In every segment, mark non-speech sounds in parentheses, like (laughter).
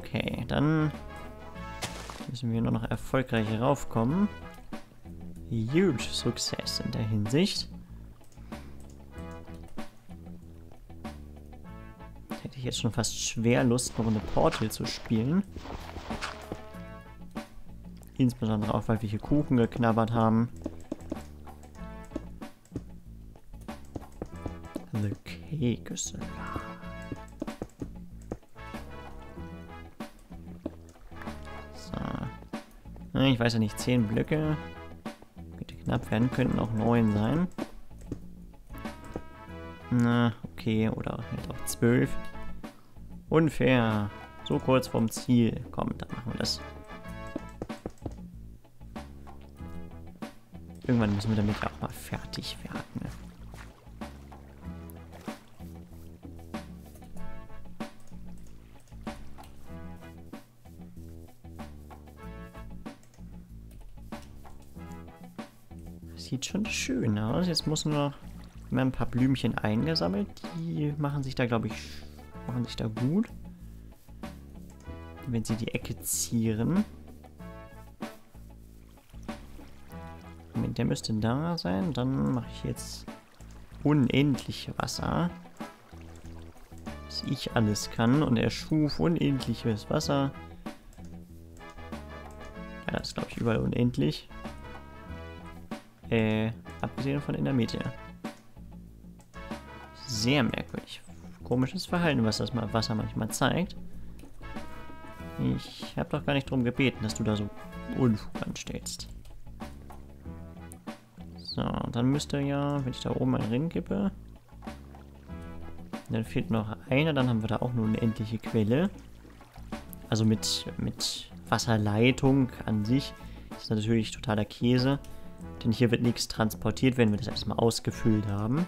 Okay, dann müssen wir nur noch erfolgreich raufkommen. Huge Success in der Hinsicht. Hätte ich jetzt schon fast schwer Lust, eine Runde Portal zu spielen. Insbesondere auch, weil wir hier Kuchen geknabbert haben. The cake is alive. Ich weiß ja nicht, 10 Blöcke. Könnte knapp werden, könnten auch 9 sein. Na, okay, oder halt auch 12. Unfair. So kurz vorm Ziel. Komm, dann machen wir das. Irgendwann müssen wir damit ja auch mal fertig werden. Sieht schon schön aus. Jetzt muss nur noch ein paar Blümchen eingesammelt. Die machen sich da, glaube ich, machen sich da gut. Wenn sie die Ecke zieren. Moment, der müsste da sein. Dann mache ich jetzt unendlich Wasser. Was ich alles kann. Und er schuf unendliches Wasser. Ja, das ist, glaube ich, überall unendlich. Äh, abgesehen von in der Mitte. Sehr merkwürdig. Komisches Verhalten, was das Wasser manchmal zeigt. Ich habe doch gar nicht darum gebeten, dass du da so Unfug anstellst. So, dann müsste ja, wenn ich da oben einen Ring gebe, dann fehlt noch einer, dann haben wir da auch nur eine endliche Quelle. Also mit, mit Wasserleitung an sich ist natürlich totaler Käse. Denn hier wird nichts transportiert, wenn wir das erstmal ausgefüllt haben.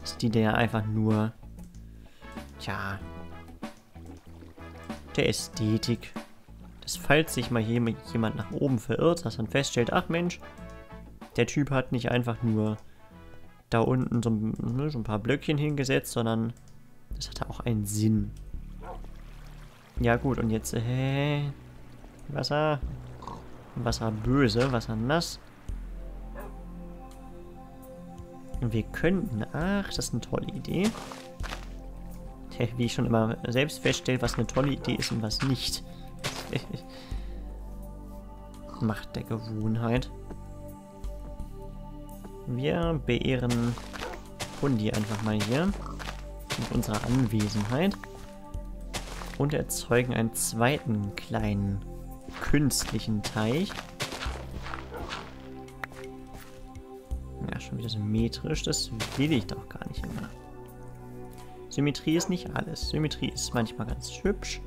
Das dient ja einfach nur, tja, der Ästhetik. Dass falls sich mal jemand nach oben verirrt, dass man feststellt, ach Mensch, der Typ hat nicht einfach nur da unten so, ne, so ein paar Blöckchen hingesetzt, sondern das hatte auch einen Sinn. Ja gut, und jetzt, äh, Wasser. Wasser böse, Wasser nass. Wir könnten... Ach, das ist eine tolle Idee. Wie ich schon immer selbst feststelle, was eine tolle Idee ist und was nicht. (laughs) Macht der Gewohnheit. Wir beehren Hundi einfach mal hier. Mit unserer Anwesenheit. Und erzeugen einen zweiten kleinen künstlichen Teich. Ja, schon wieder symmetrisch. Das will ich doch gar nicht immer. Symmetrie ist nicht alles. Symmetrie ist manchmal ganz hübsch.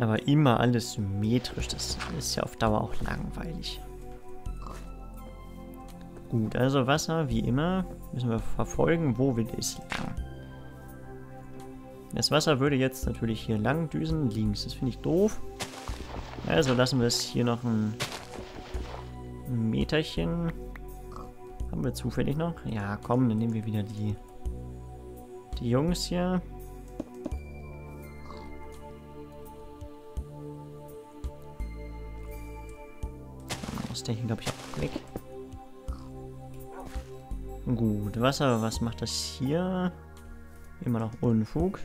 Aber immer alles symmetrisch, das ist ja auf Dauer auch langweilig. Gut, also Wasser, wie immer, müssen wir verfolgen, wo will es lang. Das Wasser würde jetzt natürlich hier lang düsen, links. Das finde ich doof. Also lassen wir es hier noch ein Meterchen. Haben wir zufällig noch? Ja, komm, dann nehmen wir wieder die, die Jungs hier. Muss der hier, glaube ich, auch weg. Gut, Wasser, was macht das hier? Immer noch Unfug.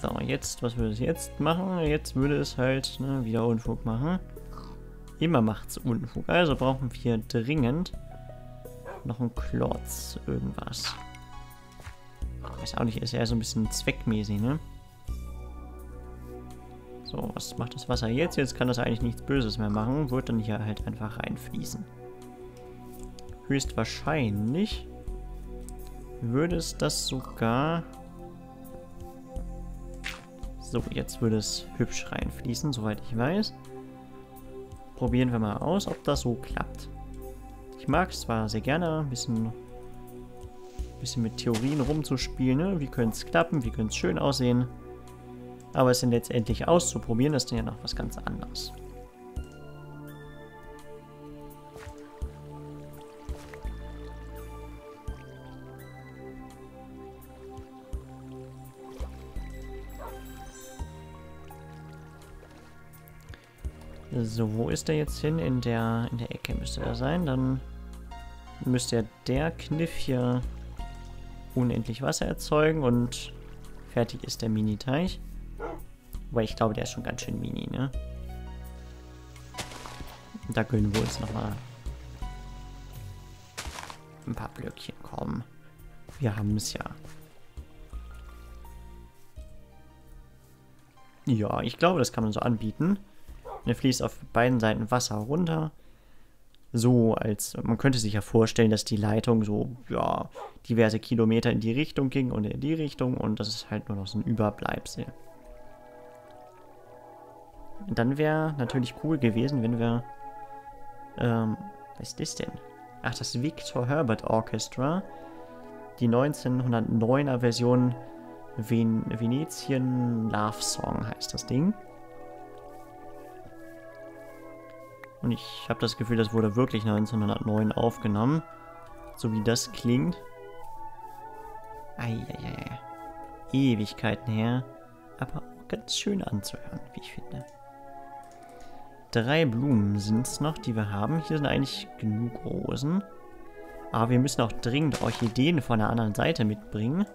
So, jetzt, was würde es jetzt machen? Jetzt würde es halt ne, wieder Unfug machen. Immer macht es Unfug. Also brauchen wir dringend noch einen Klotz, irgendwas. Weiß auch nicht, ist ja so ein bisschen zweckmäßig, ne? So, was macht das Wasser jetzt? Jetzt kann das eigentlich nichts Böses mehr machen. Wird dann hier halt einfach reinfließen. Höchstwahrscheinlich würde es das sogar so, jetzt würde es hübsch reinfließen, soweit ich weiß. Probieren wir mal aus, ob das so klappt. Ich mag es zwar sehr gerne, ein bisschen, bisschen mit Theorien rumzuspielen. Ne? Wie könnte es klappen, wie könnte es schön aussehen. Aber es dann letztendlich auszuprobieren, ist dann ja noch was ganz anderes. So, wo ist der jetzt hin? In der, in der Ecke müsste er sein. Dann müsste ja der Kniff hier unendlich Wasser erzeugen und fertig ist der Mini-Teich. Wobei ich glaube, der ist schon ganz schön mini, ne? Da gönnen wir uns nochmal ein paar Blöckchen kommen. Wir haben es ja. Ja, ich glaube, das kann man so anbieten. Und fließt auf beiden Seiten Wasser runter. So als, man könnte sich ja vorstellen, dass die Leitung so, ja, diverse Kilometer in die Richtung ging und in die Richtung und das ist halt nur noch so ein Überbleibsel. Dann wäre natürlich cool gewesen, wenn wir, ähm, was ist das denn? Ach, das Victor Herbert Orchestra. Die 1909er Version Ven Venetian Love Song heißt das Ding. Und ich habe das Gefühl, das wurde wirklich 1909 aufgenommen. So wie das klingt. Eieiei. Ewigkeiten her. Aber auch ganz schön anzuhören, wie ich finde. Drei Blumen sind es noch, die wir haben. Hier sind eigentlich genug Rosen. Aber wir müssen auch dringend Orchideen von der anderen Seite mitbringen.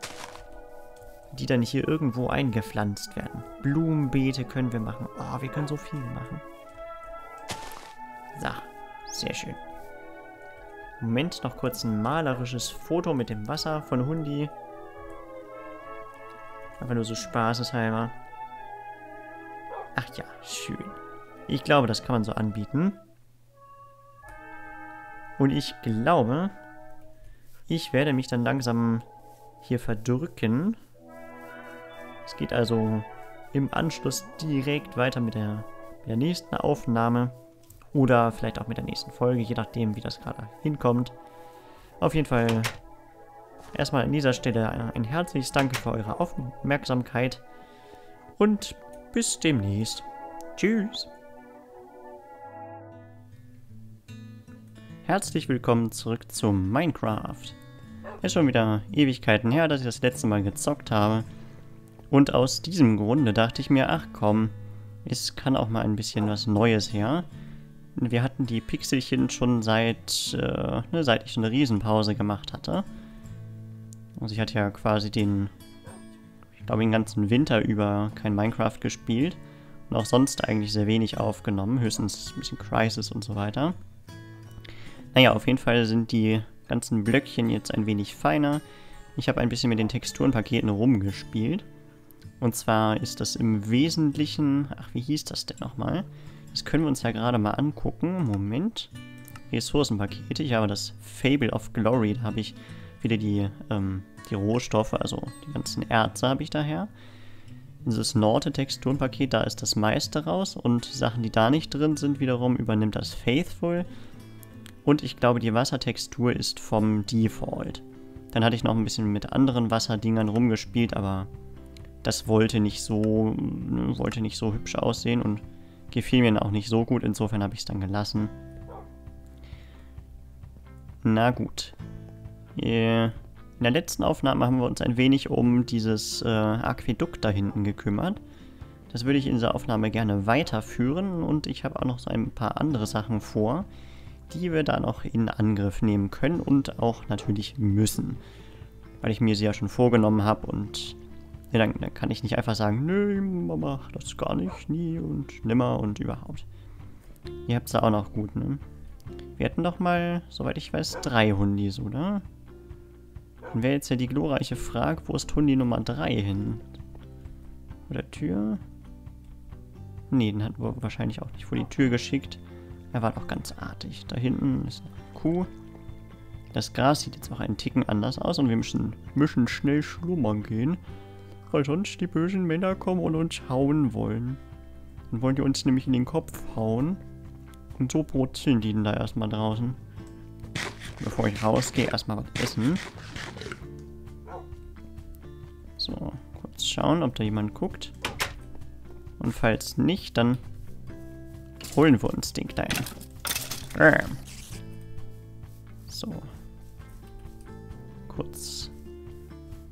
Die dann hier irgendwo eingepflanzt werden. Blumenbeete können wir machen. Oh, wir können so viel machen. So, sehr schön. Moment, noch kurz ein malerisches Foto mit dem Wasser von Hundi. Einfach nur so spaßeshalber. Ach ja, schön. Ich glaube, das kann man so anbieten. Und ich glaube, ich werde mich dann langsam hier verdrücken. Es geht also im Anschluss direkt weiter mit der, mit der nächsten Aufnahme. Oder vielleicht auch mit der nächsten Folge, je nachdem, wie das gerade hinkommt. Auf jeden Fall erstmal an dieser Stelle ein herzliches Danke für eure Aufmerksamkeit. Und bis demnächst. Tschüss. Herzlich willkommen zurück zu Minecraft. Ist schon wieder Ewigkeiten her, dass ich das letzte Mal gezockt habe. Und aus diesem Grunde dachte ich mir, ach komm, es kann auch mal ein bisschen was Neues her. Wir hatten die Pixelchen schon seit, äh, ne, seit ich eine Riesenpause gemacht hatte. Also ich hatte ja quasi den, ich glaube den ganzen Winter über kein Minecraft gespielt. Und auch sonst eigentlich sehr wenig aufgenommen, höchstens ein bisschen Crisis und so weiter. Naja, auf jeden Fall sind die ganzen Blöckchen jetzt ein wenig feiner. Ich habe ein bisschen mit den Texturenpaketen rumgespielt. Und zwar ist das im Wesentlichen... Ach, wie hieß das denn nochmal? Das können wir uns ja gerade mal angucken. Moment. Ressourcenpakete. Ich habe das Fable of Glory. Da habe ich wieder die, ähm, die Rohstoffe, also die ganzen Erze habe ich daher. Dieses Norte-Texturenpaket, da ist das meiste raus. Und Sachen, die da nicht drin sind, wiederum übernimmt das Faithful. Und ich glaube, die Wassertextur ist vom Default. Dann hatte ich noch ein bisschen mit anderen Wasserdingern rumgespielt, aber das wollte nicht so, wollte nicht so hübsch aussehen und gefiel mir auch nicht so gut. Insofern habe ich es dann gelassen. Na gut. In der letzten Aufnahme haben wir uns ein wenig um dieses äh, Aquädukt da hinten gekümmert. Das würde ich in dieser Aufnahme gerne weiterführen und ich habe auch noch so ein paar andere Sachen vor die wir da noch in Angriff nehmen können und auch natürlich müssen. Weil ich mir sie ja schon vorgenommen habe und ja, dann, dann, kann ich nicht einfach sagen, nö, Mama, das gar nicht, nie und nimmer und überhaupt. Ihr habt es auch noch gut, ne? Wir hatten doch mal, soweit ich weiß, drei Hundis, oder? Dann wäre jetzt ja die glorreiche Frage, wo ist Hundi Nummer 3 hin? Oder Tür? Nee, den hatten wir wahrscheinlich auch nicht vor die Tür geschickt. Er war doch ganz artig. Da hinten ist eine Kuh. Das Gras sieht jetzt auch einen Ticken anders aus und wir müssen, müssen schnell schlummern gehen, weil sonst die bösen Männer kommen und uns hauen wollen. Dann wollen die uns nämlich in den Kopf hauen. Und so brutzeln die denn da erstmal draußen. Bevor ich rausgehe, erstmal was essen. So, kurz schauen, ob da jemand guckt. Und falls nicht, dann holen wir uns den kleinen. So. Kurz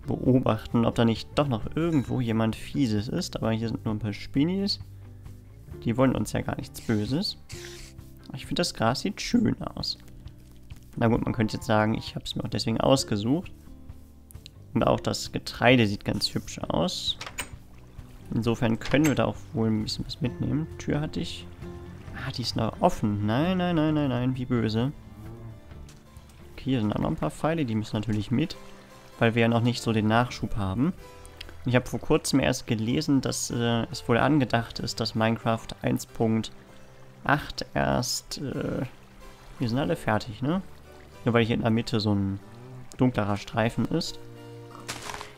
beobachten, ob da nicht doch noch irgendwo jemand Fieses ist. Aber hier sind nur ein paar Spinis. Die wollen uns ja gar nichts Böses. Ich finde, das Gras sieht schön aus. Na gut, man könnte jetzt sagen, ich habe es mir auch deswegen ausgesucht. Und auch das Getreide sieht ganz hübsch aus. Insofern können wir da auch wohl ein bisschen was mitnehmen. Tür hatte ich. Ah, die ist noch offen. Nein, nein, nein, nein, nein, wie böse. Okay, hier sind auch noch ein paar Pfeile, die müssen natürlich mit. Weil wir ja noch nicht so den Nachschub haben. Ich habe vor kurzem erst gelesen, dass äh, es wohl angedacht ist, dass Minecraft 1.8 erst... Äh, wir sind alle fertig, ne? Nur weil hier in der Mitte so ein dunklerer Streifen ist.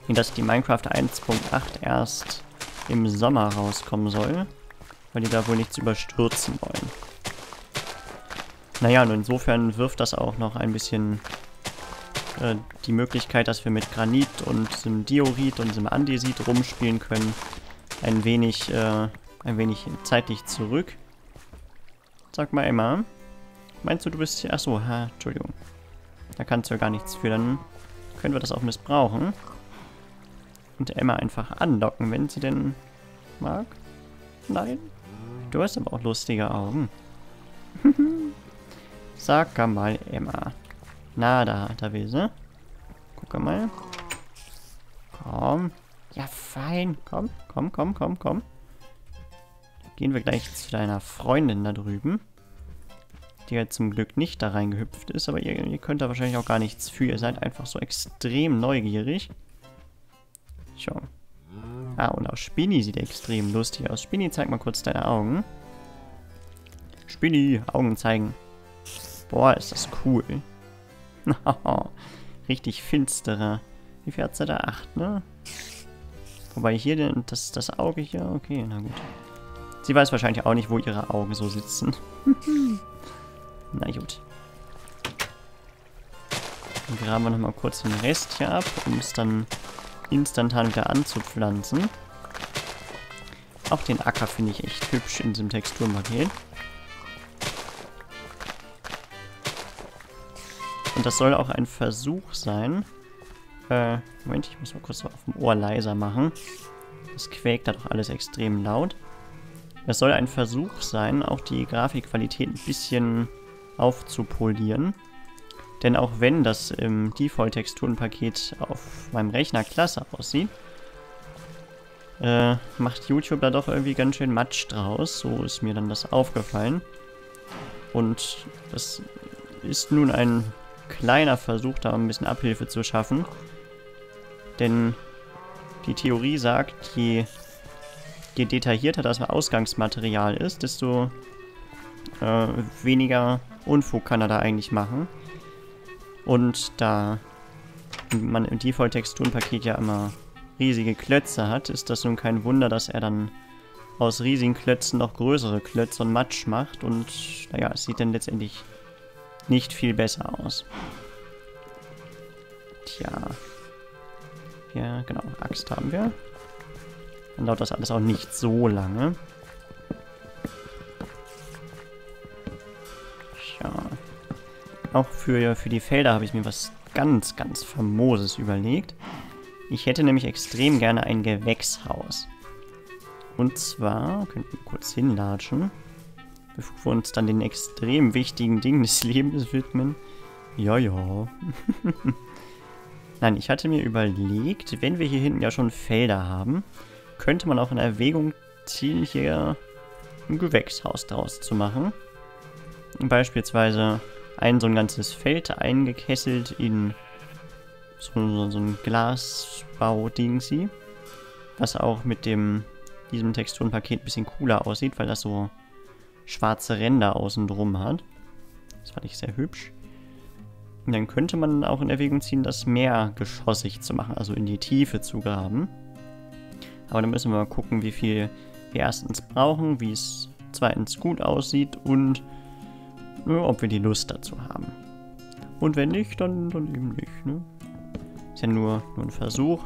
Und dass die Minecraft 1.8 erst im Sommer rauskommen soll. Weil die da wohl nichts überstürzen wollen. Naja, und insofern wirft das auch noch ein bisschen äh, die Möglichkeit, dass wir mit Granit und diesem Diorit und diesem Andesit rumspielen können, ein wenig, äh, ein wenig zeitlich zurück. Sag mal, Emma. Meinst du, du bist hier? Achso, ha, Entschuldigung. Da kannst du ja gar nichts für. Dann können wir das auch missbrauchen. Und Emma einfach anlocken, wenn sie denn mag. Nein? Du hast aber auch lustige Augen. (laughs) Sag mal, Emma. Na, da, da will sie. Guck mal. Komm. Ja, fein. Komm, komm, komm, komm, komm. Gehen wir gleich zu deiner Freundin da drüben. Die ja zum Glück nicht da reingehüpft ist, aber ihr, ihr könnt da wahrscheinlich auch gar nichts für. Ihr seid einfach so extrem neugierig. Schau. Ah, und auch Spinny sieht extrem lustig aus. Spinny, zeig mal kurz deine Augen. Spinny, Augen zeigen. Boah, ist das cool. (laughs) Richtig finsterer. Wie viel hat sie da? Acht, ne? Wobei hier denn, das, das Auge hier, okay, na gut. Sie weiß wahrscheinlich auch nicht, wo ihre Augen so sitzen. (laughs) na gut. Dann graben wir nochmal kurz den Rest hier ab, um es dann instantan wieder anzupflanzen. Auch den Acker finde ich echt hübsch in diesem Texturpaket. Das soll auch ein Versuch sein. Äh, Moment, ich muss mal kurz auf dem Ohr leiser machen. Das quäkt da doch alles extrem laut. Es soll ein Versuch sein, auch die Grafikqualität ein bisschen aufzupolieren. Denn auch wenn das im Default-Texturenpaket auf meinem Rechner klasse aussieht, äh, macht YouTube da doch irgendwie ganz schön Matsch draus. So ist mir dann das aufgefallen. Und das ist nun ein kleiner Versuch, da ein bisschen Abhilfe zu schaffen. Denn die Theorie sagt, je, je detaillierter das Ausgangsmaterial ist, desto äh, weniger Unfug kann er da eigentlich machen. Und da man im Default-Texturenpaket ja immer riesige Klötze hat, ist das nun kein Wunder, dass er dann aus riesigen Klötzen noch größere Klötze und Matsch macht. Und naja, es sieht dann letztendlich nicht viel besser aus. Tja. Ja, genau. Axt haben wir. Dann dauert das alles auch nicht so lange. Auch für, für die Felder habe ich mir was ganz, ganz Famoses überlegt. Ich hätte nämlich extrem gerne ein Gewächshaus. Und zwar, könnten wir kurz hinlatschen, bevor wir uns dann den extrem wichtigen Dingen des (laughs) Lebens widmen. Ja, ja. (laughs) Nein, ich hatte mir überlegt, wenn wir hier hinten ja schon Felder haben, könnte man auch in Erwägung ziehen, hier ein Gewächshaus draus zu machen. Beispielsweise ein so ein ganzes Feld eingekesselt in so, so, so ein Glasbau-Dingsi. Was auch mit dem diesem Texturenpaket ein bisschen cooler aussieht, weil das so schwarze Ränder außen drum hat. Das fand ich sehr hübsch. Und dann könnte man auch in Erwägung ziehen, das mehr geschossig zu machen, also in die Tiefe zu graben. Aber dann müssen wir mal gucken, wie viel wir erstens brauchen, wie es zweitens gut aussieht und ob wir die Lust dazu haben. Und wenn nicht, dann, dann eben nicht. Ne? Ist ja nur, nur ein Versuch.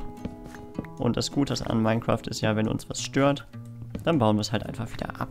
Und das Gute an Minecraft ist ja, wenn uns was stört, dann bauen wir es halt einfach wieder ab.